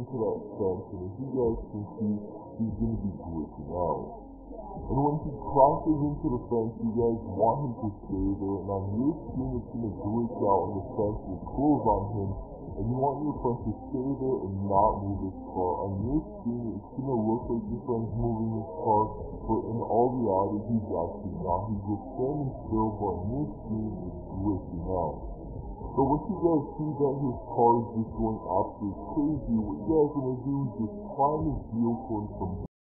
into that fence, and as you guys can see, he's going to be glitching out. And when he crosses into the fence, you guys want him to stay there, and on your screen, it's going to glitch out, and the fence will close on him, and you want your friend to stay there and not move his car. On your screen, it's going to look like your friend's moving his car, but in all reality, he's actually not. He's just standing still, but on your screen, it's glitching out. So once you guys see that his car is just going off absolutely crazy, what you guys to do is just find his vehicle and from